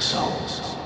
souls.